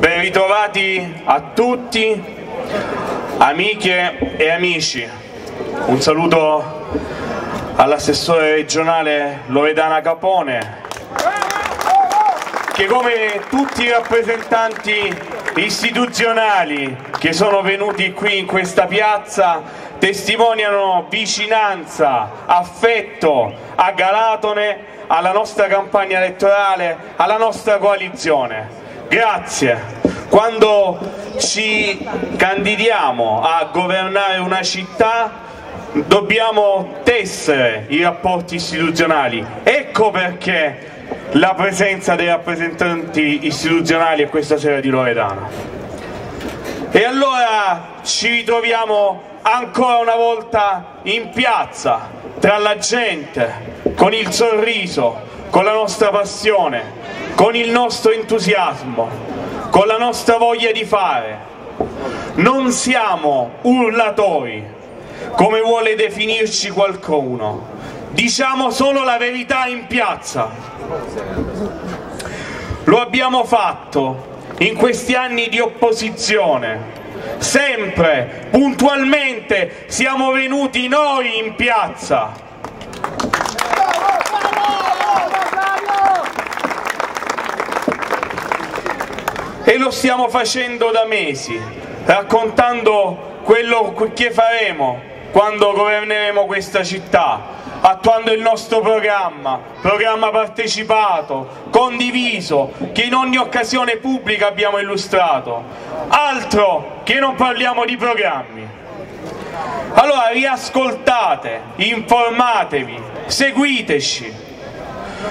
Ben ritrovati a tutti, amiche e amici. Un saluto all'assessore regionale Loredana Capone, che come tutti i rappresentanti istituzionali che sono venuti qui in questa piazza testimoniano vicinanza, affetto a Galatone, alla nostra campagna elettorale, alla nostra coalizione. Grazie. Quando ci candidiamo a governare una città dobbiamo tessere i rapporti istituzionali. Ecco perché la presenza dei rappresentanti istituzionali è questa sera di Loredana. E allora ci ritroviamo ancora una volta in piazza, tra la gente, con il sorriso, con la nostra passione, con il nostro entusiasmo, con la nostra voglia di fare. Non siamo urlatori, come vuole definirci qualcuno. Diciamo solo la verità in piazza. Lo abbiamo fatto in questi anni di opposizione. Sempre, puntualmente, siamo venuti noi in piazza e lo stiamo facendo da mesi, raccontando quello che faremo quando governeremo questa città, attuando il nostro programma, programma partecipato, condiviso, che in ogni occasione pubblica abbiamo illustrato. Altro che non parliamo di programmi. Allora riascoltate, informatevi, seguiteci,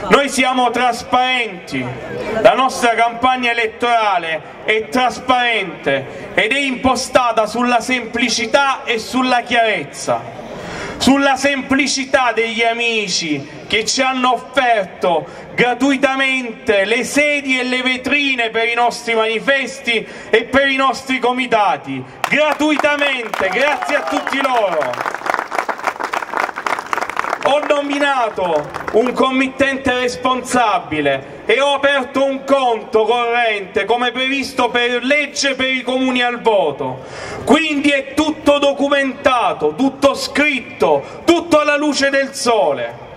noi siamo trasparenti, la nostra campagna elettorale è trasparente ed è impostata sulla semplicità e sulla chiarezza, sulla semplicità degli amici che ci hanno offerto gratuitamente le sedie e le vetrine per i nostri manifesti e per i nostri comitati, gratuitamente, grazie a tutti loro ho nominato un committente responsabile e ho aperto un conto corrente come previsto per legge per i comuni al voto. Quindi è tutto documentato, tutto scritto, tutto alla luce del sole.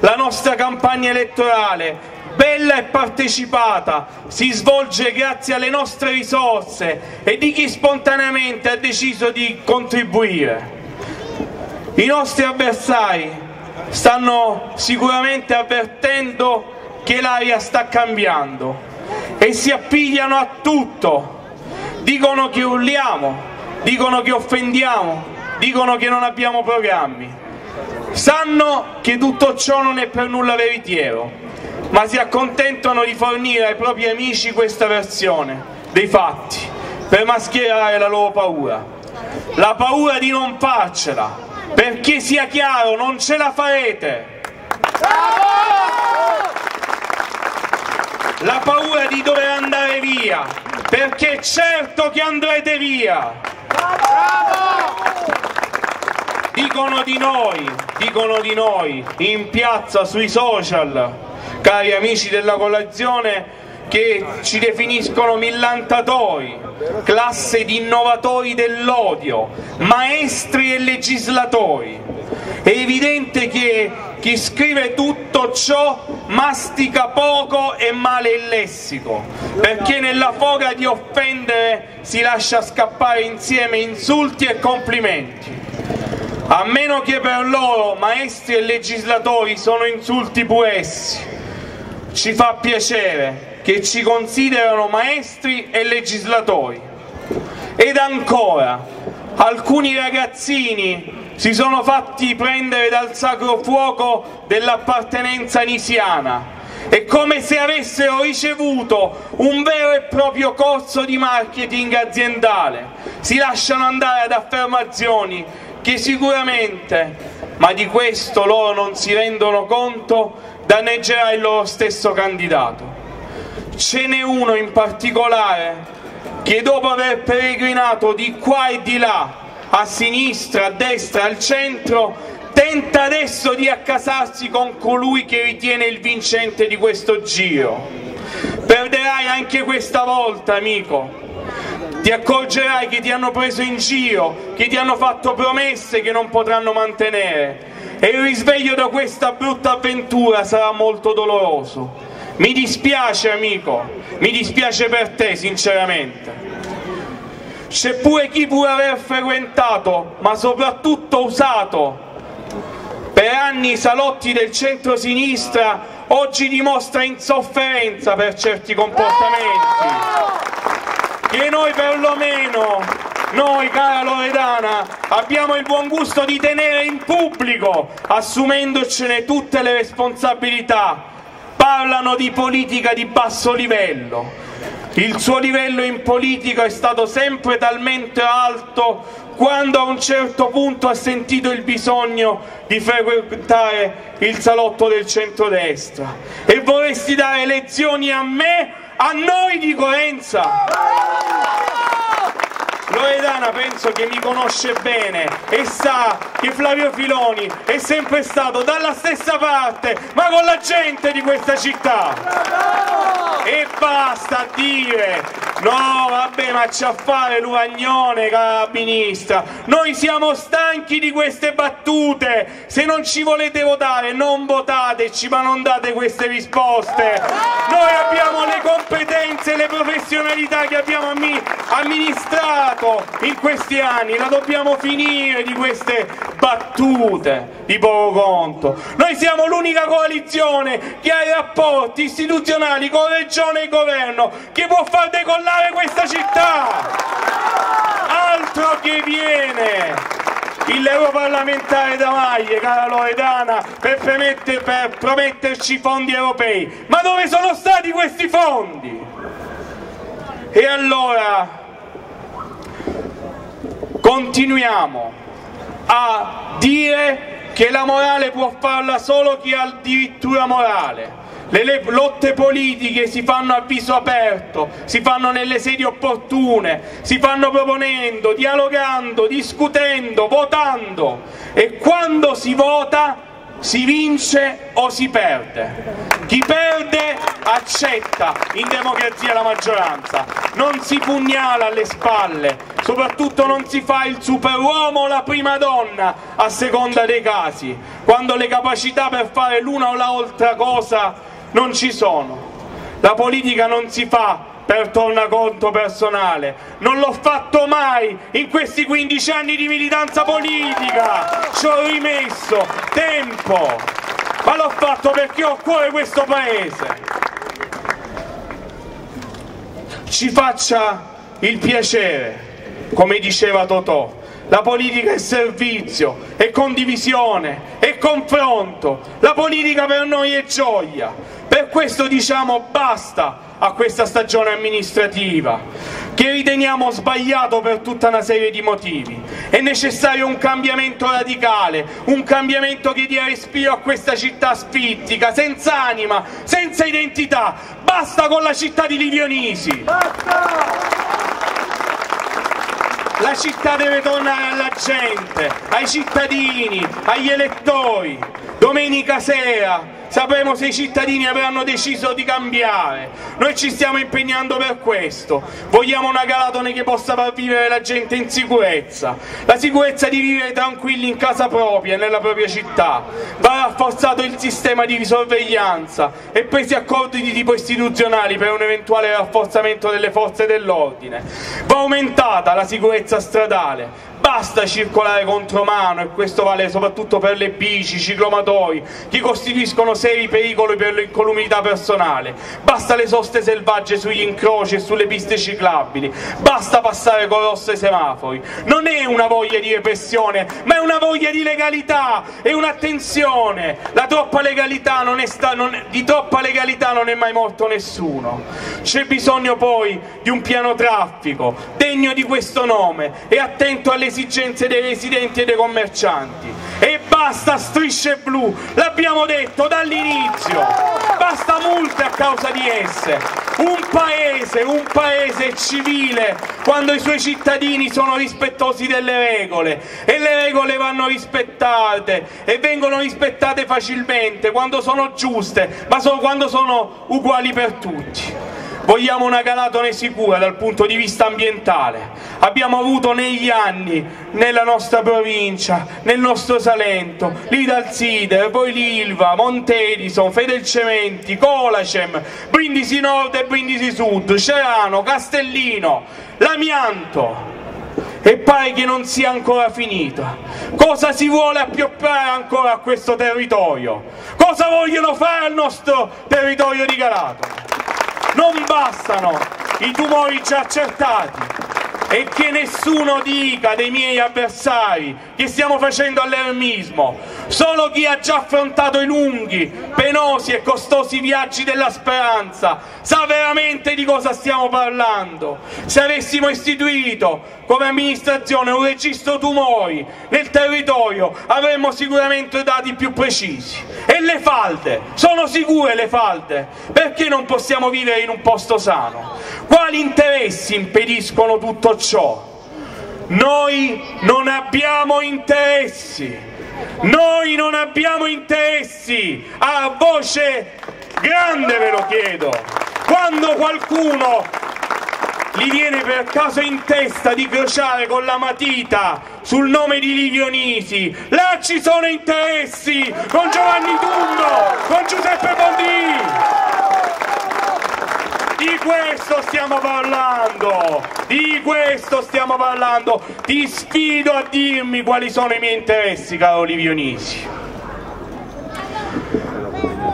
La nostra campagna elettorale bella e partecipata, si svolge grazie alle nostre risorse e di chi spontaneamente ha deciso di contribuire. I nostri avversari stanno sicuramente avvertendo che l'aria sta cambiando e si appigliano a tutto. Dicono che urliamo, dicono che offendiamo, dicono che non abbiamo programmi. Sanno che tutto ciò non è per nulla veritiero, ma si accontentano di fornire ai propri amici questa versione dei fatti per mascherare la loro paura. La paura di non farcela, perché sia chiaro, non ce la farete. La paura di dover andare via, perché certo che andrete via. Dicono di noi, dicono di noi, in piazza, sui social, cari amici della colazione, che ci definiscono millantatori, classe di innovatori dell'odio, maestri e legislatori. È evidente che chi scrive tutto ciò mastica poco e male il lessico, perché nella foga di offendere si lascia scappare insieme insulti e complimenti. A meno che per loro maestri e legislatori sono insulti pure essi. Ci fa piacere che ci considerano maestri e legislatori. Ed ancora, alcuni ragazzini si sono fatti prendere dal sacro fuoco dell'appartenenza nisiana è come se avessero ricevuto un vero e proprio corso di marketing aziendale. Si lasciano andare ad affermazioni che sicuramente, ma di questo loro non si rendono conto, danneggerà il loro stesso candidato. Ce n'è uno in particolare che dopo aver peregrinato di qua e di là, a sinistra, a destra, al centro, tenta adesso di accasarsi con colui che ritiene il vincente di questo giro. Accorgerai anche questa volta, amico. Ti accorgerai che ti hanno preso in giro, che ti hanno fatto promesse che non potranno mantenere. E il risveglio da questa brutta avventura sarà molto doloroso. Mi dispiace, amico, mi dispiace per te, sinceramente. C'è pure chi pur aver frequentato, ma soprattutto usato per anni i salotti del centro-sinistra, oggi dimostra insofferenza per certi comportamenti. Che noi perlomeno, noi cara Loredana, abbiamo il buon gusto di tenere in pubblico, assumendocene tutte le responsabilità. Parlano di politica di basso livello, il suo livello in politica è stato sempre talmente alto quando a un certo punto ha sentito il bisogno di frequentare il salotto del centrodestra. E vorresti dare lezioni a me, a noi di Coenza? Loredana penso che mi conosce bene e sa che Flavio Filoni è sempre stato dalla stessa parte, ma con la gente di questa città. E basta dire, no vabbè ma c'ha a fare l'uragnone cara ministra, noi siamo stanchi di queste battute, se non ci volete votare non votateci ma non date queste risposte, noi abbiamo le competenze e le professionalità che abbiamo amministrato in questi anni, la dobbiamo finire di queste battute di poco conto. Noi siamo l'unica coalizione che ha i rapporti istituzionali con regione e governo che può far decollare questa città. Altro che viene il l'europarlamentare Maglie, cara Loredana, per, per prometterci fondi europei. Ma dove sono stati questi fondi? E allora continuiamo a dire che la morale può farla solo chi ha addirittura morale. Le lotte politiche si fanno a viso aperto, si fanno nelle sedi opportune, si fanno proponendo, dialogando, discutendo, votando e quando si vota si vince o si perde. Chi perde accetta in democrazia la maggioranza, non si pugnala alle spalle, soprattutto non si fa il superuomo o la prima donna a seconda dei casi, quando le capacità per fare l'una o l'altra cosa non ci sono. La politica non si fa per tornaconto personale. Non l'ho fatto mai in questi 15 anni di militanza politica. Ci ho rimesso tempo, ma l'ho fatto perché ho a cuore questo paese. Ci faccia il piacere, come diceva Totò. La politica è servizio, è condivisione, è confronto. La politica per noi è gioia. Per questo diciamo basta a questa stagione amministrativa, che riteniamo sbagliato per tutta una serie di motivi. È necessario un cambiamento radicale, un cambiamento che dia respiro a questa città spittica, senza anima, senza identità. Basta con la città di Livionisi! Basta! La città deve tornare alla gente, ai cittadini, agli elettori. Domenica sera sapremo se i cittadini avranno deciso di cambiare. Noi ci stiamo impegnando per questo. Vogliamo una Galatone che possa far vivere la gente in sicurezza, la sicurezza di vivere tranquilli in casa propria, nella propria città. Va rafforzato il sistema di sorveglianza e presi accordi di tipo istituzionali per un eventuale rafforzamento delle forze dell'ordine. Va aumentata la sicurezza stradale, basta circolare contromano e questo vale soprattutto per le bici, i ciclomatori, che costituiscono seri pericoli per l'incolumità personale, basta le soste selvagge sugli incroci e sulle piste ciclabili, basta passare con rosso ai semafori. Non è una voglia di repressione, ma è una voglia di legalità e un'attenzione. La troppa legalità non è sta, non, di troppa legalità non è mai morto nessuno. C'è bisogno poi di un piano traffico degno di questo nome e attento alle esigenze dei residenti e dei commercianti. E basta strisce blu, l'abbiamo detto dall'inizio, basta multe a causa di esse. Un paese, un paese civile quando i suoi cittadini sono rispettosi delle regole e le regole vanno rispettate e vengono rispettate facilmente quando sono giuste, ma solo quando sono uguali per tutti. Vogliamo una Calatone sicura dal punto di vista ambientale. Abbiamo avuto negli anni, nella nostra provincia, nel nostro Salento, l'Idalside, poi l'Ilva, Montedison, Fedelcementi, Colacem, Brindisi Nord e Brindisi Sud, Cerano, Castellino, l'amianto, e pare che non sia ancora finita. Cosa si vuole appioppare ancora a questo territorio? Cosa vogliono fare al nostro territorio di Galato? Non bastano i tumori già accertati, e che nessuno dica dei miei avversari che stiamo facendo allarmismo. Solo chi ha già affrontato i lunghi, penosi e costosi viaggi della speranza sa veramente di cosa stiamo parlando. Se avessimo istituito come amministrazione un registro tumori nel territorio avremmo sicuramente dati più precisi. E le falde? Sono sicure le falde? Perché non possiamo vivere in un posto sano? Quali interessi impediscono tutto ciò? Noi non abbiamo interessi, noi non abbiamo interessi, a voce grande ve lo chiedo, quando qualcuno gli viene per caso in testa di crociare con la matita sul nome di Livionisi, là ci sono interessi con Giovanni Tundo, con Giuseppe Bondini! Di questo stiamo parlando, di questo stiamo parlando. Ti sfido a dirmi quali sono i miei interessi, caro Livionisi.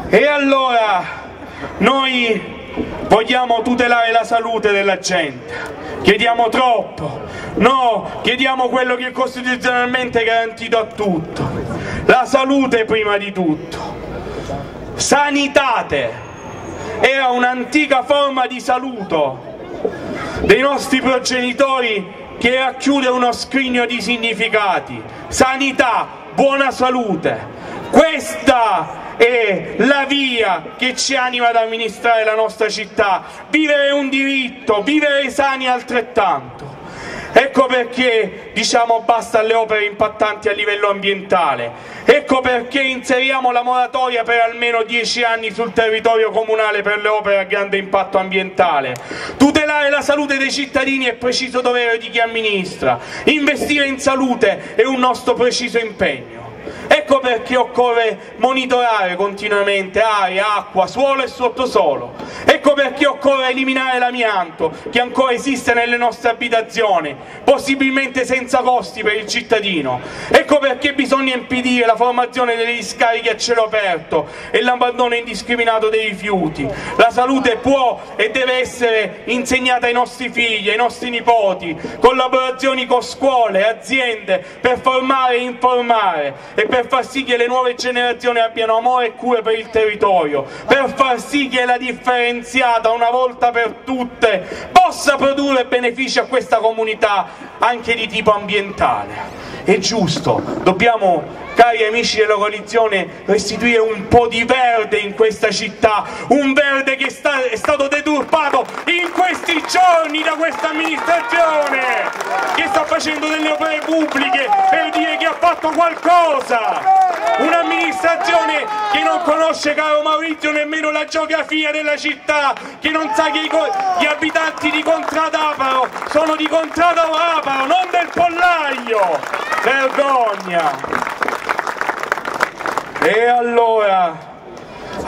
E allora, noi vogliamo tutelare la salute della gente, chiediamo troppo, no, chiediamo quello che è costituzionalmente garantito a tutto, la salute prima di tutto, sanitate, era un'antica forma di saluto dei nostri progenitori che racchiude uno scrigno di significati, sanità, buona salute. Questa è la via che ci anima ad amministrare la nostra città, vivere un diritto, vivere sani altrettanto. Ecco perché diciamo basta alle opere impattanti a livello ambientale, ecco perché inseriamo la moratoria per almeno dieci anni sul territorio comunale per le opere a grande impatto ambientale. Tutelare la salute dei cittadini è preciso dovere di chi amministra, investire in salute è un nostro preciso impegno. Ecco perché occorre monitorare continuamente aria, acqua, suolo e sottosuolo. Ecco perché occorre eliminare l'amianto che ancora esiste nelle nostre abitazioni, possibilmente senza costi per il cittadino. Ecco perché bisogna impedire la formazione delle discariche a cielo aperto e l'abbandono indiscriminato dei rifiuti. La salute può e deve essere insegnata ai nostri figli, ai nostri nipoti, collaborazioni con scuole, aziende, per formare e informare e per far sì che le nuove generazioni abbiano amore e cure per il territorio, per far sì che la differenziata una volta per tutte possa produrre benefici a questa comunità anche di tipo ambientale. È giusto, dobbiamo cari amici della coalizione, restituire un po' di verde in questa città, un verde che sta, è stato deturpato in questi giorni da questa amministrazione, che sta facendo delle opere pubbliche per dire che ha fatto qualcosa, un'amministrazione che non conosce, caro Maurizio, nemmeno la geografia della città, che non sa che gli abitanti di Contradaparo sono di Contrado Aparo, non del Pollaio! Vergogna! E allora,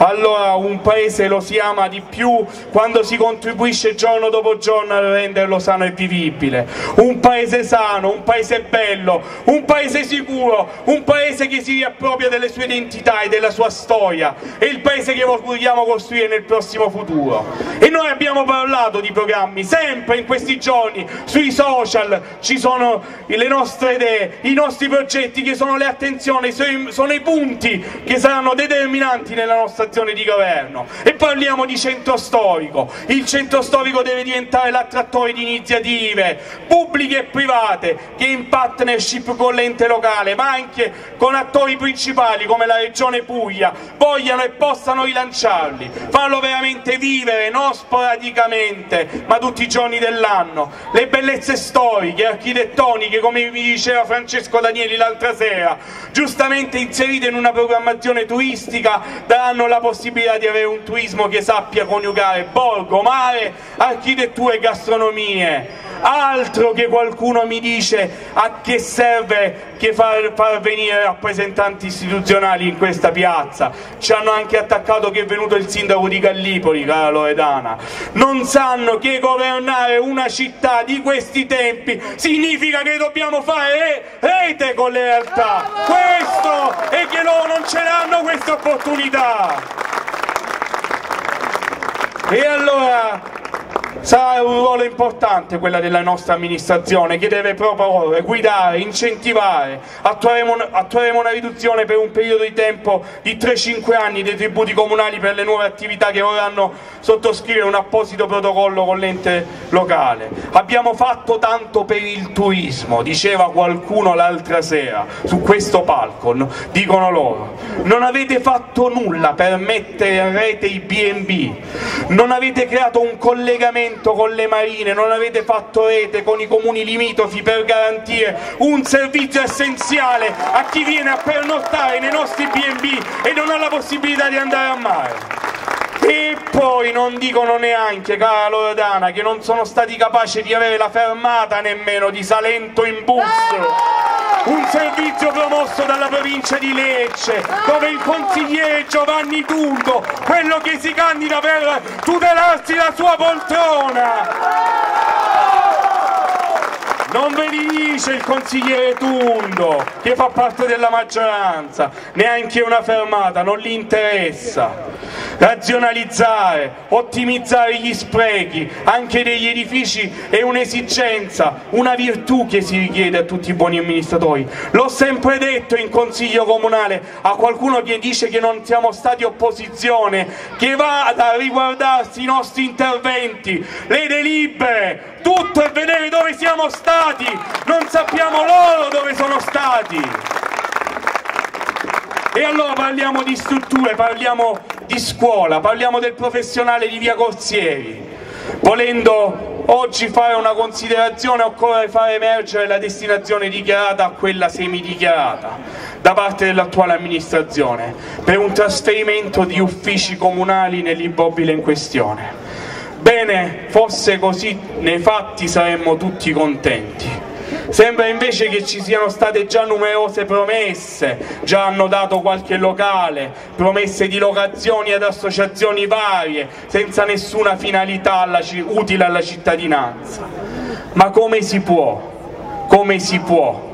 allora un paese lo si ama di più quando si contribuisce giorno dopo giorno a renderlo sano e vivibile. Un paese sano, un paese bello, un paese sicuro, un paese che si riappropria delle sue identità e della sua storia. È il paese che vogliamo costruire nel prossimo futuro. E noi abbiamo parlato di programmi, sempre in questi giorni, sui social ci sono le nostre idee, i nostri progetti che sono le attenzioni, sono i punti che saranno determinanti nella nostra azione di governo. E parliamo di centro storico. Il centro storico deve diventare l'attrattore di iniziative pubbliche e private che in partnership con l'ente locale ma anche con attori principali come la regione Puglia vogliano e possano rilanciarli farlo veramente vivere non sporadicamente ma tutti i giorni dell'anno. Le bellezze storiche, architettoniche come mi diceva Francesco Danieli l'altra sera giustamente inserite in una programmazione turistica daranno la possibilità di avere un turismo che sappia coniugare borgo, mare, architettura e gastronomie. Altro che qualcuno mi dice a che serve che far, far venire rappresentanti istituzionali in questa piazza. Ci hanno anche attaccato che è venuto il sindaco di Gallipoli, cara Loredana. Non sanno che governare una città di questi tempi significa che dobbiamo fare rete con le realtà. Questo è che loro non ce l'hanno questa opportunità. E allora sarà un ruolo importante quella della nostra amministrazione che deve proporre, guidare, incentivare. Attueremo, attueremo una riduzione per un periodo di tempo di 3-5 anni dei tributi comunali per le nuove attività che vorranno sottoscrivere un apposito protocollo con l'ente locale. Abbiamo fatto tanto per il turismo, diceva qualcuno l'altra sera su questo palco, dicono loro. Non avete fatto nulla per mettere in rete i B&B, non avete creato un collegamento collegamento con le marine, non avete fatto rete con i comuni limitrofi per garantire un servizio essenziale a chi viene a pernottare nei nostri B&B e non ha la possibilità di andare a mare. E poi non dicono neanche, cara Loredana, che non sono stati capaci di avere la fermata nemmeno di Salento in bus. Un servizio promosso dalla provincia di Lecce, dove il consigliere Giovanni Tungo, quello che si candida per tutelarsi la sua poltrona, non ve li dice il consigliere Tundo che fa parte della maggioranza, neanche una fermata, non gli interessa. Razionalizzare, ottimizzare gli sprechi anche degli edifici è un'esigenza, una virtù che si richiede a tutti i buoni amministratori. L'ho sempre detto in consiglio comunale a qualcuno che dice che non siamo stati opposizione, che vada a riguardarsi i nostri interventi, le delibere, tutto e vedere dove siamo stati, non sappiamo loro dove sono stati. E allora parliamo di strutture, parliamo di scuola, parliamo del professionale di via Corsieri. Volendo oggi fare una considerazione occorre far emergere la destinazione dichiarata a quella semidichiarata da parte dell'attuale amministrazione per un trasferimento di uffici comunali nell'immobile in questione. Bene, fosse così, nei fatti saremmo tutti contenti. Sembra invece che ci siano state già numerose promesse, già hanno dato qualche locale, promesse di locazioni ad associazioni varie, senza nessuna finalità alla, utile alla cittadinanza. Ma come si può? Come si può?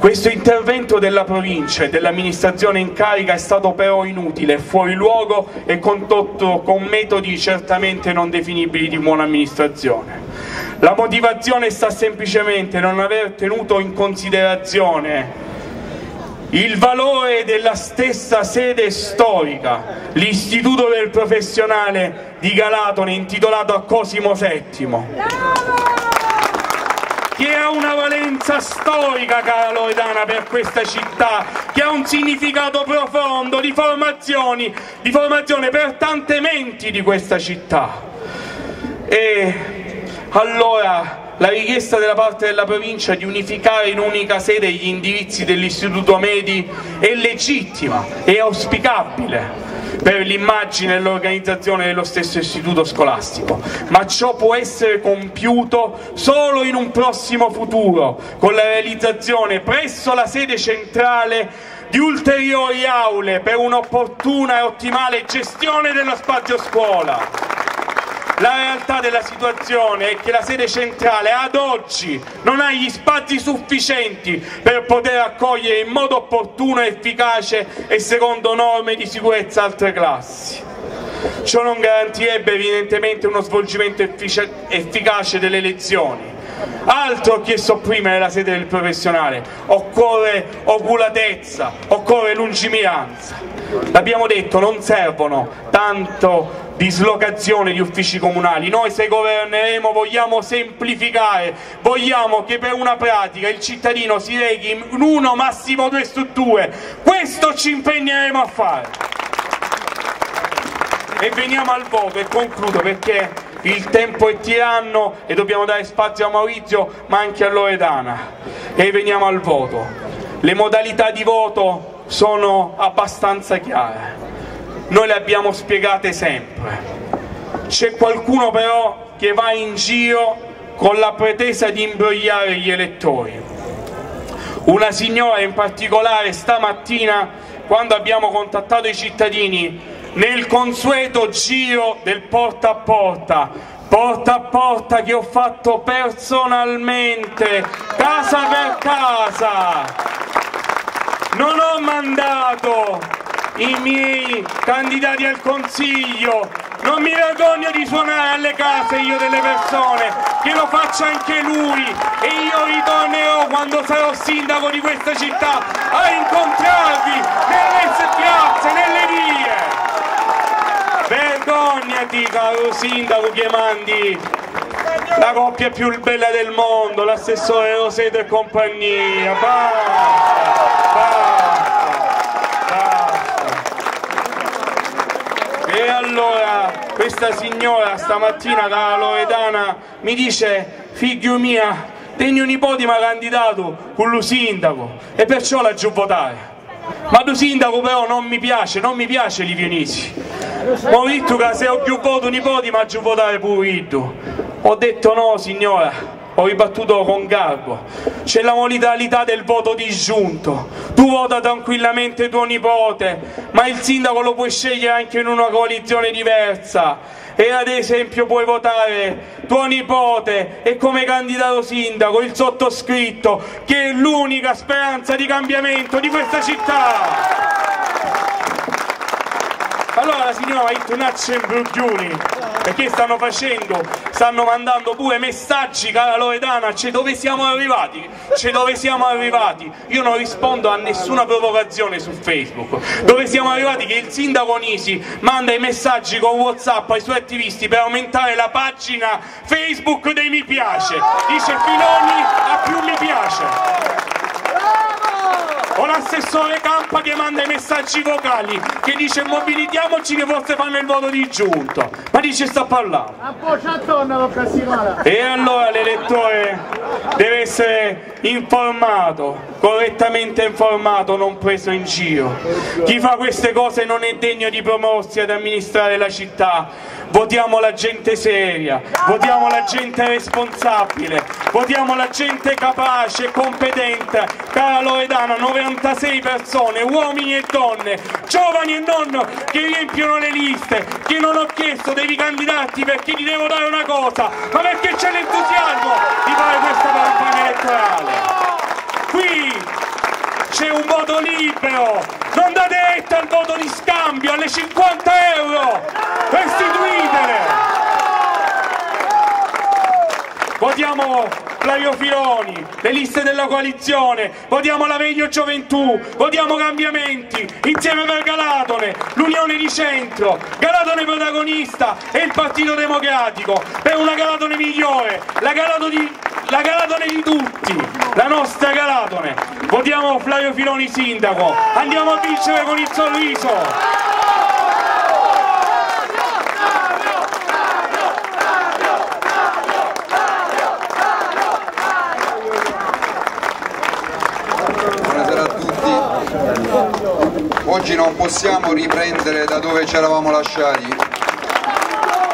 Questo intervento della provincia e dell'amministrazione in carica è stato però inutile, fuori luogo e condotto con metodi certamente non definibili di buona amministrazione. La motivazione sta semplicemente non aver tenuto in considerazione il valore della stessa sede storica, l'istituto del professionale di Galatone intitolato a Cosimo VII che ha una valenza storica, cara Loredana, per questa città, che ha un significato profondo di, formazioni, di formazione per tante menti di questa città. E allora la richiesta della parte della provincia di unificare in unica sede gli indirizzi dell'Istituto Medi è legittima, è auspicabile per l'immagine e l'organizzazione dello stesso istituto scolastico, ma ciò può essere compiuto solo in un prossimo futuro, con la realizzazione presso la sede centrale di ulteriori aule per un'opportuna e ottimale gestione dello spazio scuola. La realtà della situazione è che la sede centrale ad oggi non ha gli spazi sufficienti per poter accogliere in modo opportuno, efficace e secondo norme di sicurezza altre classi. Ciò non garantirebbe evidentemente uno svolgimento efficace delle lezioni. Altro che sopprimere la sede del professionale, occorre oculatezza, occorre lungimiranza. L'abbiamo detto, non servono tanto dislocazione di uffici comunali. Noi se governeremo vogliamo semplificare, vogliamo che per una pratica il cittadino si reghi in uno, massimo due strutture. Questo ci impegneremo a fare. E veniamo al voto e concludo perché il tempo è tiranno e dobbiamo dare spazio a Maurizio ma anche a Loredana. E veniamo al voto. Le modalità di voto sono abbastanza chiare noi le abbiamo spiegate sempre. C'è qualcuno però che va in giro con la pretesa di imbrogliare gli elettori. Una signora in particolare stamattina, quando abbiamo contattato i cittadini, nel consueto giro del porta a porta, porta a porta che ho fatto personalmente, casa per casa, non ho mandato i miei candidati al consiglio, non mi vergogno di suonare alle case io delle persone, che lo faccia anche lui e io ritornerò quando sarò sindaco di questa città a incontrarvi nelle piazze, nelle vie. Vergognati caro sindaco che mandi la coppia più bella del mondo, l'assessore Roseto e compagnia, basta. Allora questa signora stamattina dalla Loredana mi dice figlio mia, tegno nipoti mi ha candidato con lo sindaco e perciò la giù votare. Ma lo sindaco però non mi piace, non mi piace Livienisi. Ma ho detto che se ho più voto nipoti ma giù votare pure Ho detto no signora, ho ribattuto con garbo. C'è la modalità del voto disgiunto. Tu vota tranquillamente tuo nipote, ma il sindaco lo puoi scegliere anche in una coalizione diversa. E ad esempio puoi votare tuo nipote e come candidato sindaco il sottoscritto, che è l'unica speranza di cambiamento di questa città. Allora signora ha detto Nacce Brugioni perché stanno facendo, stanno mandando pure messaggi cara Loredana, cioè dove siamo arrivati? Cioè dove siamo arrivati? Io non rispondo a nessuna provocazione su Facebook. Dove siamo arrivati? Che il sindaco Nisi manda i messaggi con Whatsapp ai suoi attivisti per aumentare la pagina Facebook dei mi piace. Dice Filoni a più mi piace o l'assessore Campa che manda i messaggi vocali che dice mobilitiamoci che forse fanno il voto disgiunto. Ma dice sta parlando. E allora l'elettore deve essere informato correttamente informato non preso in giro. Chi fa queste cose non è degno di proporsi ad amministrare la città votiamo la gente seria, votiamo la gente responsabile, votiamo la gente capace e competente. Cara Loredana, 96 persone, uomini e donne, giovani e non, che riempiono le liste, che non ho chiesto, devi candidarti perché ti devo dare una cosa, ma perché c'è l'entusiasmo di fare questa campagna elettorale. Qui c'è un voto libero, non date retta al voto di scambio, alle 50 euro, restituitele! Votiamo Flavio Filoni, le liste della coalizione, votiamo la meglio gioventù, votiamo cambiamenti, insieme per Galatone, l'Unione di Centro, Galatone protagonista e il Partito Democratico, per una Galatone migliore, la Galatone di, la Galatone di tutti, la nostra Galatone. Votiamo Flavio Filoni sindaco, andiamo a vincere con il sorriso. oggi non possiamo riprendere da dove ci eravamo lasciati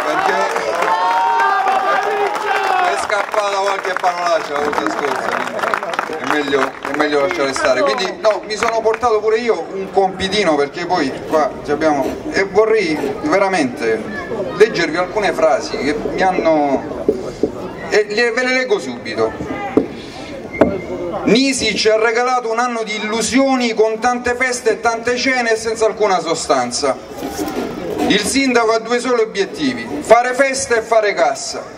perché è scappata qualche parolaccia la volta scorsa è meglio, è meglio lasciare stare quindi no, mi sono portato pure io un compitino perché poi qua abbiamo e vorrei veramente leggervi alcune frasi che mi hanno e ve le leggo subito Nisi ci ha regalato un anno di illusioni con tante feste e tante cene e senza alcuna sostanza. Il sindaco ha due soli obiettivi, fare festa e fare cassa.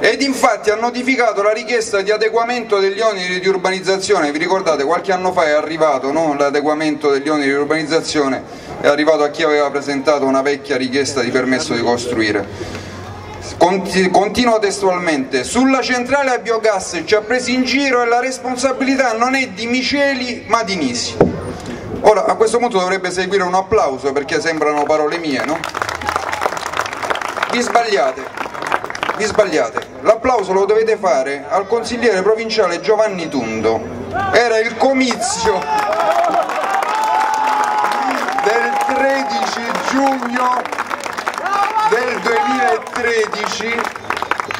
Ed infatti ha notificato la richiesta di adeguamento degli oneri di urbanizzazione, vi ricordate qualche anno fa è arrivato no? l'adeguamento degli oneri di urbanizzazione, è arrivato a chi aveva presentato una vecchia richiesta di permesso di costruire Continuo testualmente, sulla centrale a biogas ci ha presi in giro e la responsabilità non è di Miceli ma di Nisi. Ora a questo punto dovrebbe seguire un applauso perché sembrano parole mie, no? Vi sbagliate, vi sbagliate. L'applauso lo dovete fare al consigliere provinciale Giovanni Tundo. Era il comizio del 13 giugno del 2013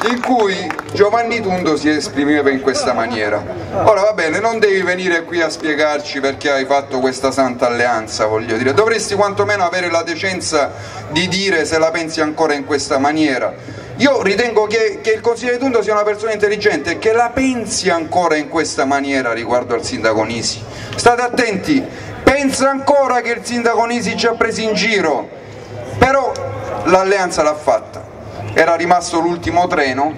in cui Giovanni Tundo si esprimeva in questa maniera. Ora va bene, non devi venire qui a spiegarci perché hai fatto questa santa alleanza, voglio dire, dovresti quantomeno avere la decenza di dire se la pensi ancora in questa maniera. Io ritengo che, che il consigliere Tundo sia una persona intelligente e che la pensi ancora in questa maniera riguardo al sindaco Nisi. State attenti, pensa ancora che il sindaco Nisi ci ha presi in giro, però l'alleanza l'ha fatta era rimasto l'ultimo treno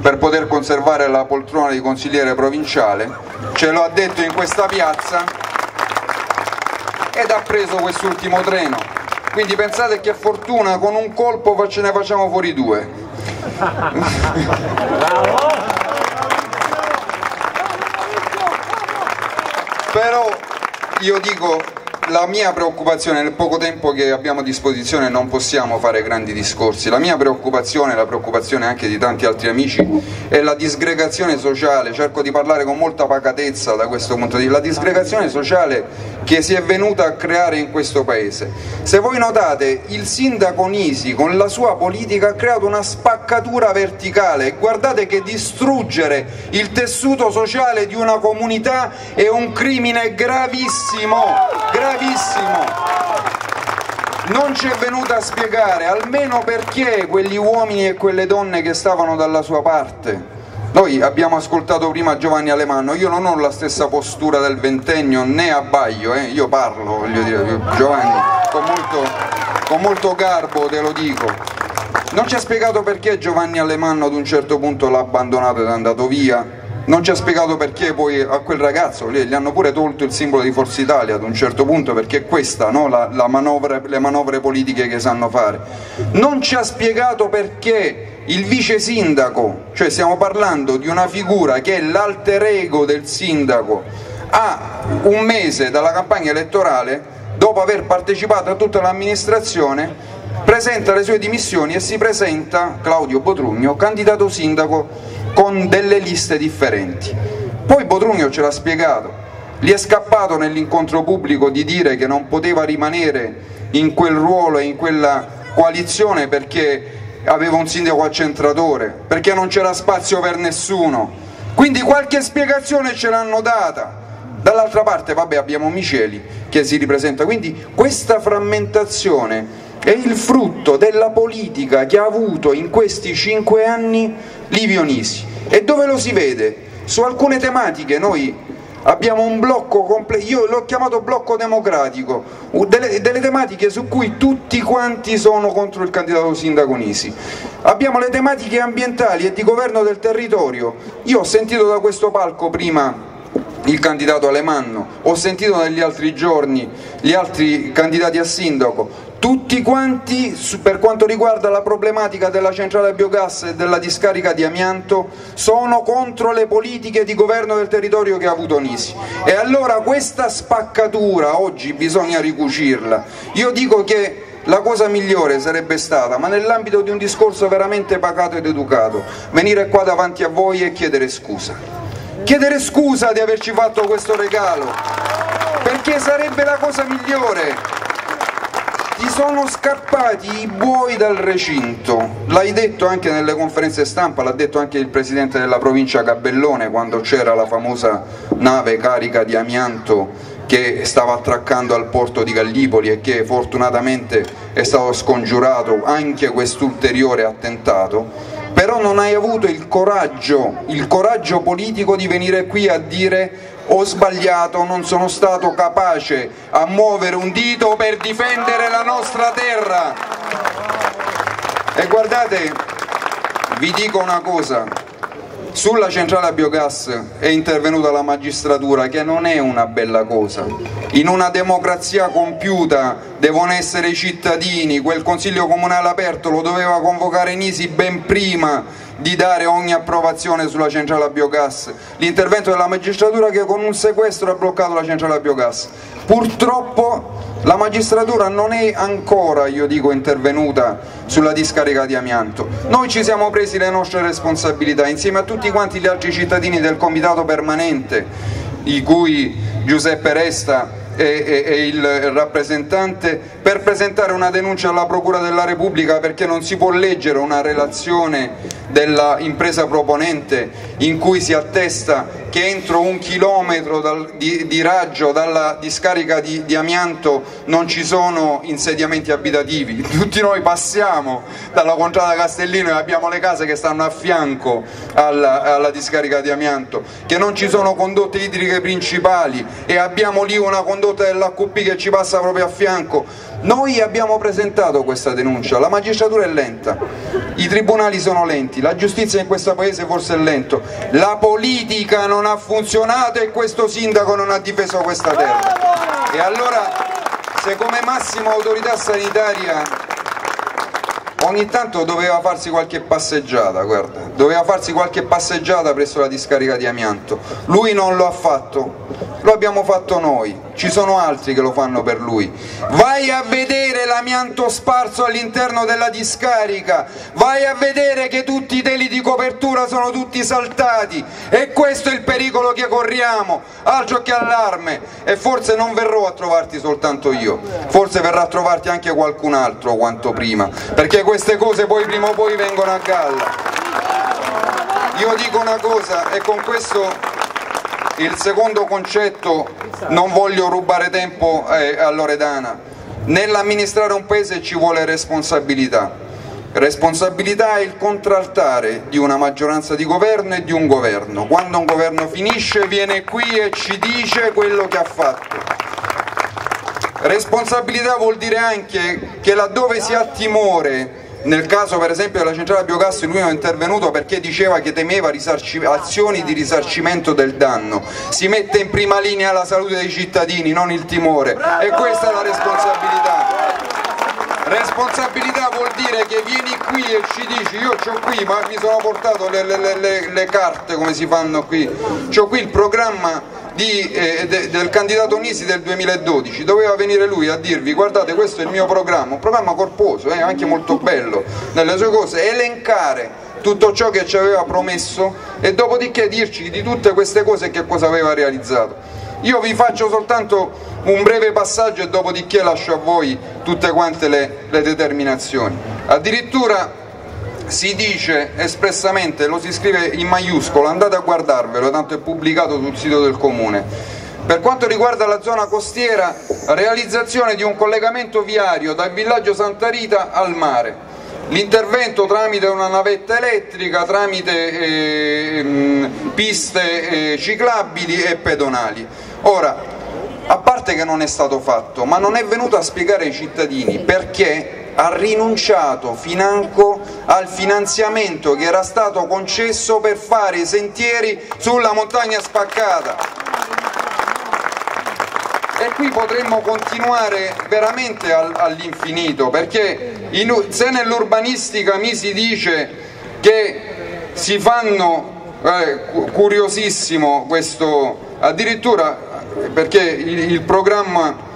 per poter conservare la poltrona di consigliere provinciale, ce lo ha detto in questa piazza ed ha preso quest'ultimo treno. Quindi pensate che fortuna con un colpo ce ne facciamo fuori due. Però io dico la mia preoccupazione, nel poco tempo che abbiamo a disposizione non possiamo fare grandi discorsi, la mia preoccupazione, la preoccupazione anche di tanti altri amici è la disgregazione sociale, cerco di parlare con molta pacatezza da questo punto di vista, la disgregazione sociale che si è venuta a creare in questo paese. Se voi notate il sindaco Nisi con la sua politica ha creato una spaccatura verticale. Guardate che distruggere il tessuto sociale di una comunità è un crimine gravissimo, gravissimo gravissimo non ci è venuta a spiegare almeno perché quegli uomini e quelle donne che stavano dalla sua parte noi abbiamo ascoltato prima Giovanni Alemanno, io non ho la stessa postura del ventennio né abbaglio, eh? io parlo, voglio dire, Giovanni, con molto, con molto garbo te lo dico. Non ci ha spiegato perché Giovanni Alemanno ad un certo punto l'ha abbandonato ed è andato via, non ci ha spiegato perché poi a quel ragazzo gli hanno pure tolto il simbolo di Forza Italia ad un certo punto perché è questa no? la, la manovra, le manovre politiche che sanno fare non ci ha spiegato perché il vice sindaco cioè stiamo parlando di una figura che è l'alter ego del sindaco a un mese dalla campagna elettorale dopo aver partecipato a tutta l'amministrazione presenta le sue dimissioni e si presenta Claudio Botrugno candidato sindaco con delle liste differenti. Poi Botrugno ce l'ha spiegato, gli è scappato nell'incontro pubblico di dire che non poteva rimanere in quel ruolo e in quella coalizione perché aveva un sindaco accentratore, perché non c'era spazio per nessuno. Quindi qualche spiegazione ce l'hanno data. Dall'altra parte, vabbè, abbiamo Miceli che si ripresenta. Quindi questa frammentazione è il frutto della politica che ha avuto in questi cinque anni Livio Nisi. E dove lo si vede? Su alcune tematiche noi abbiamo un blocco completo, io l'ho chiamato blocco democratico, delle, delle, tematiche su cui tutti quanti sono contro il candidato sindaco Nisi. Abbiamo le tematiche ambientali e di governo del territorio. Io ho sentito da questo palco prima il candidato Alemanno, ho sentito negli altri giorni gli altri candidati a sindaco, tutti quanti per quanto riguarda la problematica della centrale biogas e della discarica di amianto sono contro le politiche di governo del territorio che ha avuto Nisi. E allora questa spaccatura oggi bisogna ricucirla. Io dico che la cosa migliore sarebbe stata, ma nell'ambito di un discorso veramente pacato ed educato, venire qua davanti a voi e chiedere scusa. Chiedere scusa di averci fatto questo regalo, perché sarebbe la cosa migliore sono scappati i buoi dal recinto, l'hai detto anche nelle conferenze stampa, l'ha detto anche il presidente della provincia Gabellone quando c'era la famosa nave carica di amianto che stava attraccando al porto di Gallipoli e che fortunatamente è stato scongiurato anche quest'ulteriore attentato, però non hai avuto il coraggio, il coraggio politico di venire qui a dire ho sbagliato, non sono stato capace a muovere un dito per difendere la nostra terra. E guardate, vi dico una cosa, sulla centrale a biogas è intervenuta la magistratura che non è una bella cosa. In una democrazia compiuta devono essere i cittadini, quel consiglio comunale aperto lo doveva convocare Nisi ben prima di dare ogni approvazione sulla centrale a biogas, l'intervento della magistratura che con un sequestro ha bloccato la centrale a biogas. Purtroppo la magistratura non è ancora, io dico, intervenuta sulla discarica di amianto. Noi ci siamo presi le nostre responsabilità insieme a tutti quanti gli altri cittadini del comitato permanente, di cui Giuseppe Resta e, e, il rappresentante per presentare una denuncia alla Procura della Repubblica perché non si può leggere una relazione dell'impresa proponente in cui si attesta che entro un chilometro dal, di, di, raggio dalla discarica di, di, amianto non ci sono insediamenti abitativi. Tutti noi passiamo dalla contrada Castellino e abbiamo le case che stanno a fianco alla, alla discarica di amianto, che non ci sono condotte idriche principali e abbiamo lì una condotta dell'AQP che ci passa proprio a fianco. Noi abbiamo presentato questa denuncia, la magistratura è lenta, i tribunali sono lenti, la giustizia in questo paese forse è lento, la politica non ha funzionato e questo sindaco non ha difeso questa terra. E allora se come massima autorità sanitaria ogni tanto doveva farsi qualche passeggiata, guarda, doveva farsi qualche passeggiata presso la discarica di amianto. Lui non lo ha fatto, lo abbiamo fatto noi, ci sono altri che lo fanno per lui. Vai a vedere l'amianto sparso all'interno della discarica, vai a vedere che tutti i teli di copertura sono tutti saltati. E questo è il pericolo che corriamo, altro che allarme. E forse non verrò a trovarti soltanto io, forse verrà a trovarti anche qualcun altro quanto prima, perché queste cose poi prima o poi vengono a galla. Io dico una cosa e con questo il secondo concetto, non voglio rubare tempo eh, a Loredana, nell'amministrare un paese ci vuole responsabilità. Responsabilità è il contraltare di una maggioranza di governo e di un governo. Quando un governo finisce viene qui e ci dice quello che ha fatto. Responsabilità vuol dire anche che laddove si ha timore nel caso per esempio della centrale biogas lui è intervenuto perché diceva che temeva azioni di risarcimento del danno, si mette in prima linea la salute dei cittadini, non il timore. E questa è la responsabilità. Responsabilità vuol dire che vieni qui e ci dici io ho qui, ma mi sono portato le, le, le, le carte come si fanno qui, ho qui il programma di, eh, de, del candidato Nisi del 2012, doveva venire lui a dirvi guardate questo è il mio programma, un programma corposo, eh, anche molto bello nelle sue cose, elencare tutto ciò che ci aveva promesso e dopodiché dirci di tutte queste cose che cosa aveva realizzato. Io vi faccio soltanto un breve passaggio e dopodiché lascio a voi tutte quante le, le determinazioni. Addirittura si dice espressamente, lo si scrive in maiuscolo, andate a guardarvelo, tanto è pubblicato sul sito del comune. Per quanto riguarda la zona costiera, realizzazione di un collegamento viario dal villaggio Santa Rita al mare. L'intervento tramite una navetta elettrica, tramite eh, piste eh, ciclabili e pedonali. Ora, a parte che non è stato fatto, ma non è venuto a spiegare ai cittadini perché ha rinunciato financo al finanziamento che era stato concesso per fare i sentieri sulla montagna spaccata. E qui potremmo continuare veramente all'infinito, perché se nell'urbanistica mi si dice che si fanno, eh, curiosissimo questo, addirittura perché il, il programma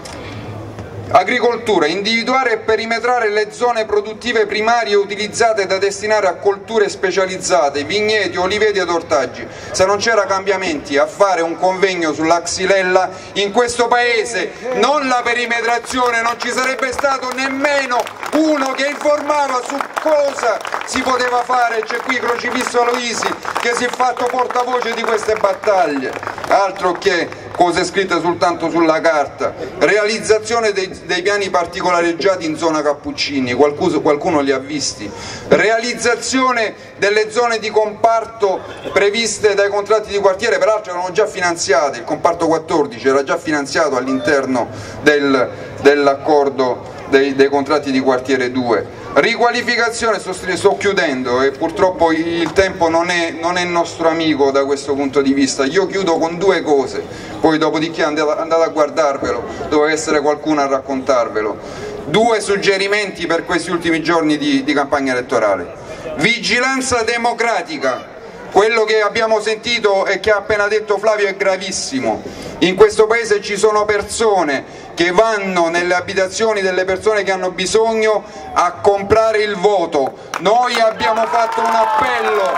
Agricoltura, individuare e perimetrare le zone produttive primarie utilizzate da destinare a colture specializzate, vigneti, oliveti ed ortaggi. Se non c'era cambiamenti a fare un convegno sulla xylella in questo paese, non la perimetrazione, non ci sarebbe stato nemmeno uno che informava su cosa si poteva fare, c'è qui Crocifisso Aloisi che si è fatto portavoce di queste battaglie, altro che cose scritte soltanto sulla carta, realizzazione dei, dei piani particolareggiati in zona Cappuccini, qualcuno, qualcuno, li ha visti, realizzazione delle zone di comparto previste dai contratti di quartiere, peraltro erano già finanziate, il comparto 14 era già finanziato all'interno del, dell'accordo dei, dei contratti di quartiere 2 Riqualificazione, sto, chiudendo e purtroppo il tempo non è, non è, nostro amico da questo punto di vista, io chiudo con due cose, poi dopodiché andate, andate a guardarvelo, dove essere qualcuno a raccontarvelo. Due suggerimenti per questi ultimi giorni di, di campagna elettorale. Vigilanza democratica, quello che abbiamo sentito e che ha appena detto Flavio è gravissimo. In questo paese ci sono persone che vanno nelle abitazioni delle persone che hanno bisogno a comprare il voto. Noi abbiamo fatto un appello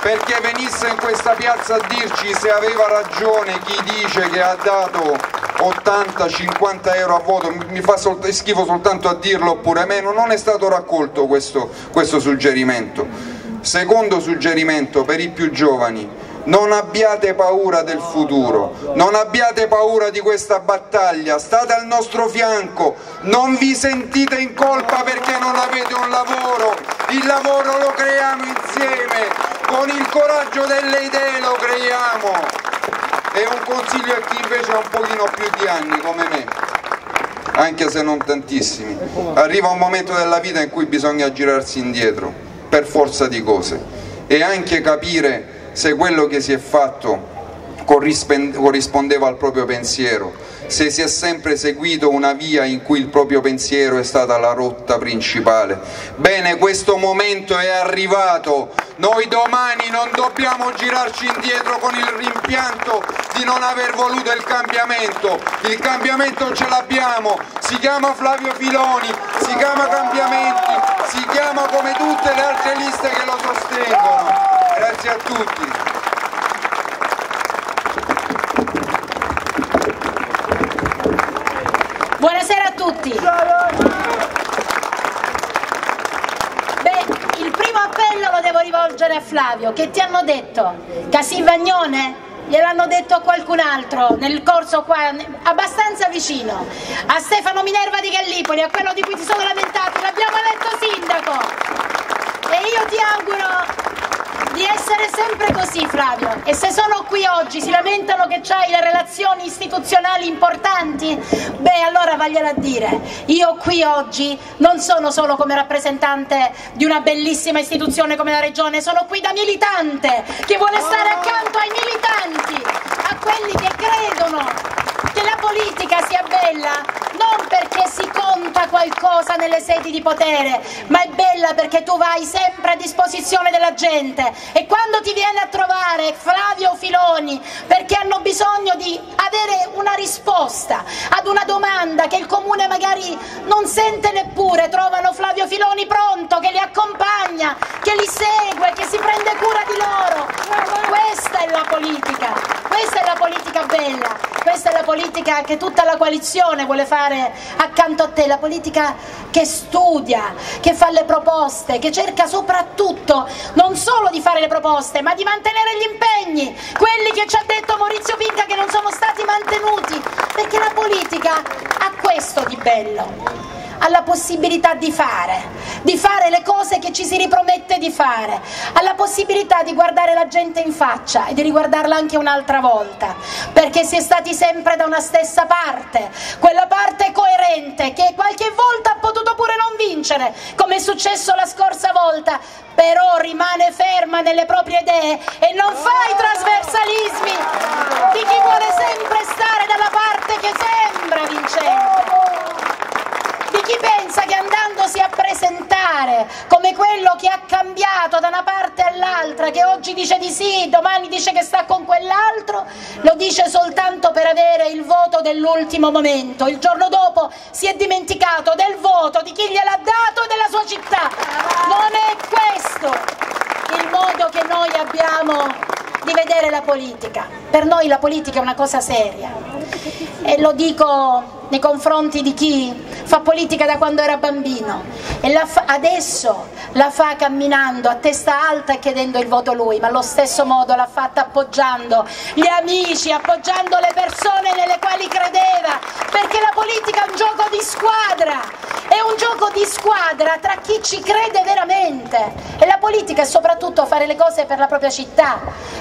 perché venisse in questa piazza a dirci se aveva ragione chi dice che ha dato 80-50 euro a voto, mi fa sol- schifo soltanto a dirlo oppure meno, non è stato raccolto questo, questo suggerimento. Secondo suggerimento per i più giovani, non abbiate paura del futuro, non abbiate paura di questa battaglia, state al nostro fianco, non vi sentite in colpa perché non avete un lavoro, il lavoro lo creiamo insieme, con il coraggio delle idee lo creiamo. E un consiglio a chi invece ha un pochino più di anni come me anche se non tantissimi. Arriva un momento della vita in cui bisogna girarsi indietro per forza di cose. E anche capire se quello che si è fatto corrispondeva al proprio pensiero se si è sempre seguito una via in cui il proprio pensiero è stata la rotta principale. Bene, questo momento è arrivato, noi domani non dobbiamo girarci indietro con il rimpianto di non aver voluto il cambiamento, il cambiamento ce l'abbiamo, si chiama Flavio Filoni, si chiama Cambiamenti, si chiama come tutte le altre liste che lo sostengono. Grazie a tutti. Tutti. Beh, il primo appello lo devo rivolgere a Flavio. Che ti hanno detto? Casivagnone? gliel'hanno detto a qualcun altro nel corso qua, abbastanza vicino, a Stefano Minerva di Gallipoli, a quello di cui ti sono lamentato, l'abbiamo eletto sindaco. E io ti auguro di essere sempre così Flavio. E se sono qui oggi si lamentano che c'hai le relazioni istituzionali importanti? Beh allora vagliela a dire. Io qui oggi non sono solo come rappresentante di una bellissima istituzione come la regione sono qui da militante che vuole stare accanto ai militanti a quelli che credono che la politica sia bella non perché si conta qualcosa nelle sedi di potere, ma è bella perché tu vai sempre a disposizione della gente e quando ti viene a trovare Flavio Filoni perché hanno bisogno di avere una risposta ad una domanda che il comune magari non sente neppure, trovano Flavio Filoni pronto che li accompagna, che li segue, che si prende cura di loro. Questa è la politica, questa è la politica bella, questa è la politica che tutta la coalizione vuole fare accanto a te, la politica che studia, che fa le proposte, che cerca soprattutto non solo di fare le proposte, ma di mantenere gli impegni, quelli che ci ha detto Maurizio Pinca che non sono stati mantenuti, perché la politica ha questo di bello alla possibilità di fare, di fare le cose che ci si ripromette di fare, alla possibilità di guardare la gente in faccia e di riguardarla anche un'altra volta, perché si è stati sempre da una stessa parte, quella parte coerente che qualche volta ha potuto pure non vincere, come è successo la scorsa volta, però rimane ferma nelle proprie idee e non fa i trasversalismi di chi vuole sempre stare dalla parte che sembra vincente pensa che andandosi a presentare come quello che ha cambiato da una parte all'altra, che oggi dice di sì, domani dice che sta con quell'altro, lo dice soltanto per avere il voto dell'ultimo momento. Il giorno dopo si è dimenticato del voto, di chi gliel'ha dato e della sua città. Non è questo il modo che noi abbiamo di vedere la politica. Per noi la politica è una cosa seria e lo dico nei confronti di chi fa politica da quando era bambino. E la fa, adesso la fa camminando a testa alta e chiedendo il voto lui, ma allo stesso modo l'ha fatta appoggiando gli amici, appoggiando le persone nelle quali credeva, perché la politica è un gioco di squadra, è un gioco di squadra tra chi ci crede veramente e la politica è soprattutto fare le cose per la propria città,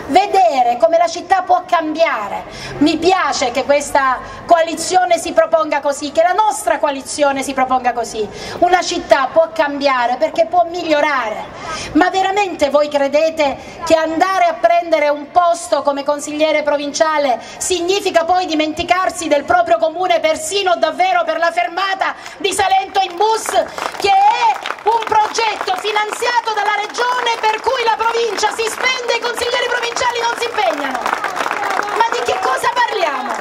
vedere come la città può cambiare. Mi piace che questa coalizione si proponga così, che la nostra coalizione si proponga così. Una città può cambiare perché può migliorare, ma veramente voi credete che andare a prendere un posto come consigliere provinciale significa poi dimenticarsi del proprio comune persino davvero per la fermata di Salento in bus che è un progetto finanziato dalla regione per cui la provincia si spende e i consiglieri provinciali non si impegnano? Ma di che cosa parliamo?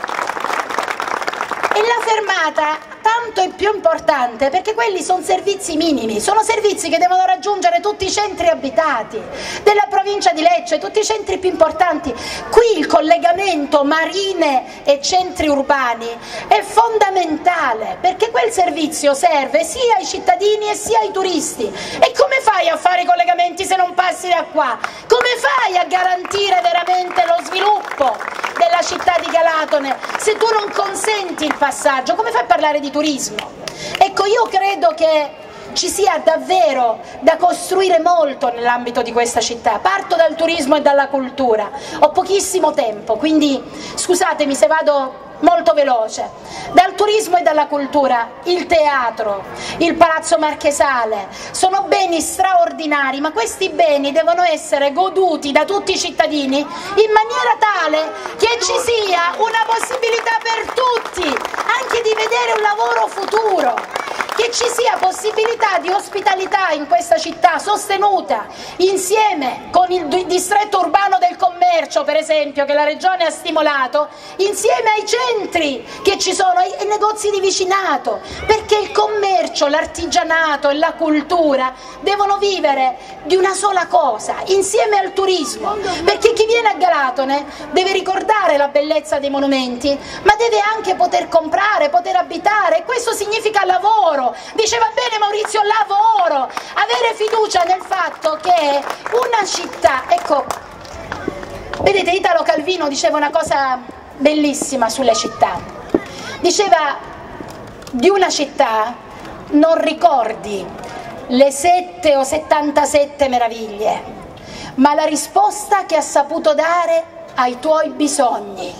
E la fermata tanto è più importante perché quelli sono servizi minimi, sono servizi che devono raggiungere tutti i centri abitati della provincia di Lecce, tutti i centri più importanti. Qui il collegamento marine e centri urbani è fondamentale perché quel servizio serve sia ai cittadini e sia ai turisti. E come fai a fare i collegamenti se non passi da qua? Come fai a garantire veramente lo sviluppo della città di Galatone se tu non consenti il passaggio? Come fai a parlare di turismo? Ecco, io credo che ci sia davvero da costruire molto nell'ambito di questa città. Parto dal turismo e dalla cultura. Ho pochissimo tempo, quindi scusatemi se vado molto veloce. Dal turismo e dalla cultura, il teatro, il palazzo marchesale, sono beni straordinari, ma questi beni devono essere goduti da tutti i cittadini in maniera tale che ci sia una possibilità per tutti anche di vedere un lavoro futuro che ci sia possibilità di ospitalità in questa città sostenuta insieme con il distretto urbano del commercio, per esempio, che la Regione ha stimolato, insieme ai centri che ci sono, ai negozi di vicinato, perché il commercio, l'artigianato e la cultura devono vivere di una sola cosa, insieme al turismo, perché chi viene a Galatone deve ricordare la bellezza dei monumenti, ma deve anche poter comprare, poter abitare, e questo significa lavoro lavoro. Diceva bene Maurizio, lavoro. Avere fiducia nel fatto che una città, ecco, vedete Italo Calvino diceva una cosa bellissima sulle città. Diceva di una città non ricordi le sette o settantasette meraviglie, ma la risposta che ha saputo dare ai tuoi bisogni.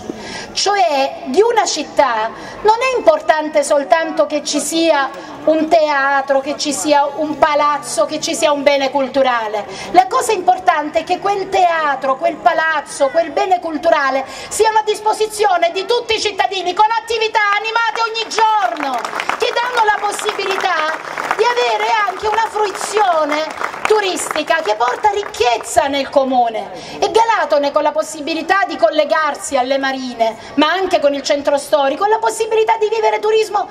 Cioè di una città non è importante soltanto che ci sia un teatro, che ci sia un palazzo, che ci sia un bene culturale. La cosa importante è che quel teatro, quel palazzo, quel bene culturale siano a disposizione di tutti i cittadini con attività animate ogni giorno, che danno la possibilità di avere anche una fruizione turistica che porta ricchezza nel comune e Galatone con la possibilità di collegarsi alle marine ma anche con il centro storico la possibilità di vivere turismo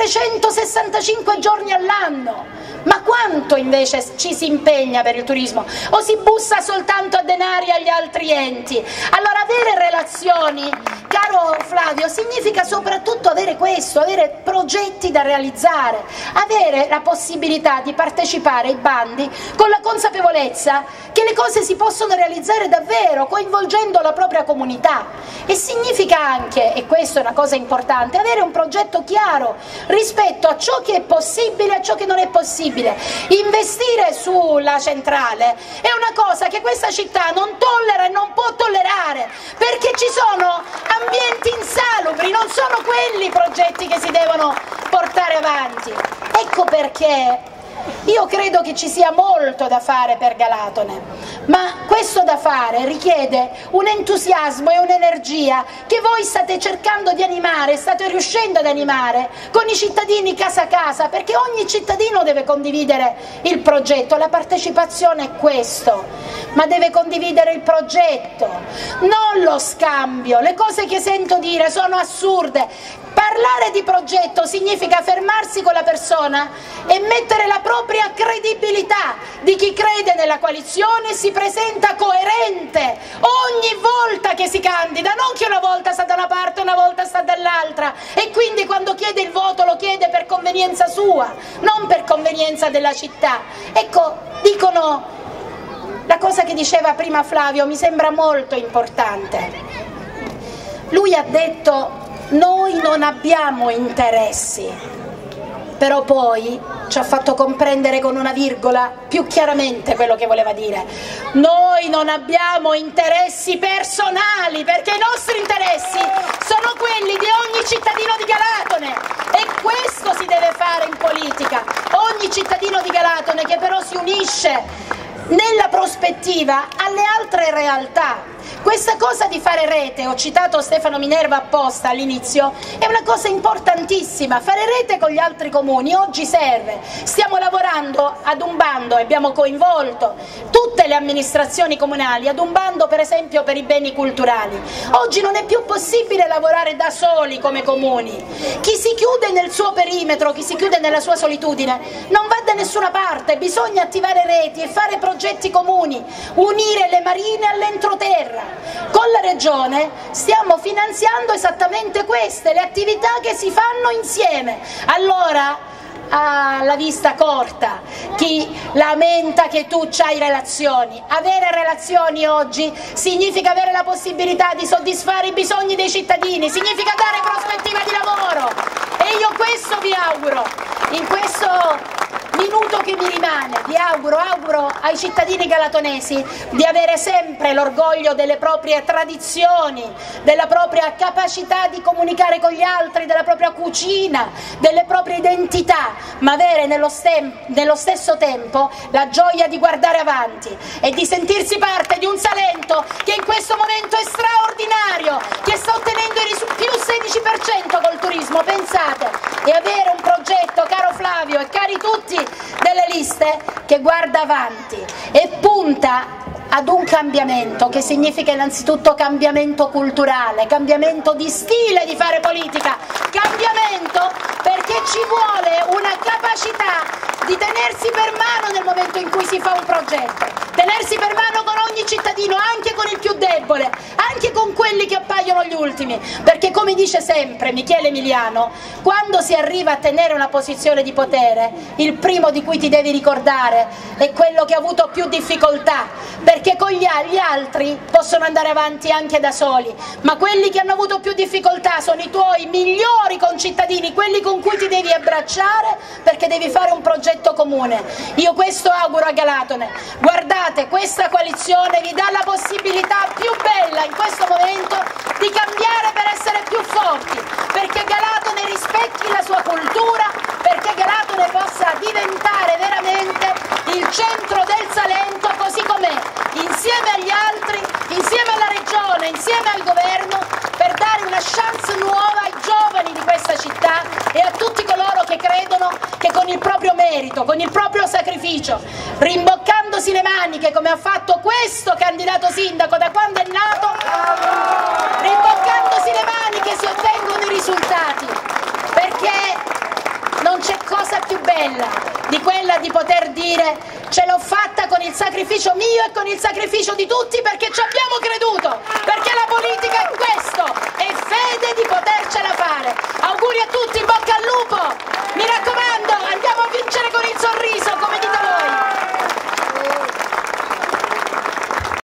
365 giorni all'anno. Ma quanto invece ci si impegna per il turismo? O si bussa soltanto a denari agli altri enti? Allora avere relazioni, caro Flavio, significa soprattutto avere questo, avere progetti da realizzare, avere la possibilità di partecipare ai bandi con la consapevolezza che le cose si possono realizzare davvero, coinvolgendo la propria comunità. E significa anche, e questa è una cosa importante, avere un progetto chiaro rispetto a ciò che è possibile e a ciò che non è possibile. Investire sulla centrale è una cosa che questa città non tollera e non può tollerare, perché ci sono ambienti insalubri, non sono quelli i progetti che si devono portare avanti. Ecco perché io credo che ci sia molto da fare per Galatone, ma questo da fare richiede un entusiasmo e un'energia che voi state cercando di animare, state riuscendo ad animare con i cittadini casa a casa, perché ogni cittadino deve condividere il progetto, la partecipazione è questo, ma deve condividere il progetto, non lo scambio. Le cose che sento dire sono assurde. Parlare di progetto significa fermarsi con la persona e mettere la propria credibilità di chi crede nella coalizione si presenta coerente ogni volta che si candida, non che una volta sta da una parte e una volta sta dall'altra e quindi quando chiede il voto lo chiede per convenienza sua, non per convenienza della città. Ecco, dicono la cosa che diceva prima Flavio mi sembra molto importante. Lui ha detto noi non abbiamo interessi, però poi ci ha fatto comprendere con una virgola più chiaramente quello che voleva dire. Noi non abbiamo interessi personali perché i nostri interessi sono quelli di ogni cittadino di Galatone e questo si deve fare in politica. Ogni cittadino di Galatone che però si unisce nella prospettiva alle altre realtà. Questa cosa di fare rete, ho citato Stefano Minerva apposta all'inizio, è una cosa importantissima, fare rete con gli altri comuni oggi serve. Stiamo lavorando ad un bando abbiamo coinvolto tutte le amministrazioni comunali ad un bando per esempio per i beni culturali. Oggi non è più possibile lavorare da soli come comuni. Chi si chiude nel suo perimetro, chi si chiude nella sua solitudine, non va da nessuna parte, bisogna attivare reti e fare progetti comuni, unire le marine all'entroterra. Con la Regione stiamo finanziando esattamente queste, le attività che si fanno insieme. Allora, ha la vista corta, chi lamenta che tu hai relazioni. Avere relazioni oggi significa avere la possibilità di soddisfare i bisogni dei cittadini, significa dare prospettiva di lavoro e io questo vi auguro in questo minuto che mi rimane. Vi auguro, auguro ai cittadini galatonesi di avere sempre l'orgoglio delle proprie tradizioni, della propria capacità di comunicare con gli altri, della propria cucina, delle proprie identità, ma avere nello, nello stesso tempo la gioia di guardare avanti e di sentirsi parte di un Salento che in questo momento è straordinario, che sta ottenendo il più 16% col turismo, pensate, e avere un progetto, caro Flavio e cari tutti delle liste, che guarda avanti e punta ad un cambiamento che significa innanzitutto cambiamento culturale, cambiamento di stile di fare politica, cambiamento perché ci vuole una capacità di tenersi per mano nel momento in cui si fa un progetto, tenersi per mano con ogni cittadino, anche con il più debole, anche con quelli che appaiono gli ultimi, perché come dice sempre Michele Emiliano, quando si arriva a tenere una posizione di potere, il primo di cui ti devi ricordare è quello che ha avuto più difficoltà, perché con gli altri possono andare avanti anche da soli, ma quelli che hanno avuto più difficoltà sono i tuoi migliori concittadini, quelli con cui ti devi abbracciare perché devi fare un progetto comune. Io questo auguro a Galatone. Guardate, questa coalizione vi dà la possibilità più bella in questo momento di cambiare per essere più forti, perché Galatone rispecchi la sua cultura, perché Galatone possa diventare veramente il centro del Salento così com'è, insieme agli altri, insieme alla Regione, insieme al Governo, per dare una chance nuova ai giovani di questa città e a tutti coloro che credono che con il proprio merito, con il proprio sacrificio, rimboccandosi le maniche come ha fatto questo candidato sindaco da quando è nato, rimboccandosi le maniche si ottengono i risultati, perché non c'è cosa più bella di quella di poter dire ce l'ho fatta con il sacrificio mio e con il sacrificio di tutti perché ci abbiamo creduto, perché la politica è questo, è fede di potercela fare. Auguri a tutti, in bocca al lupo! Mi raccomando, andiamo a vincere con il sorriso, come dite voi!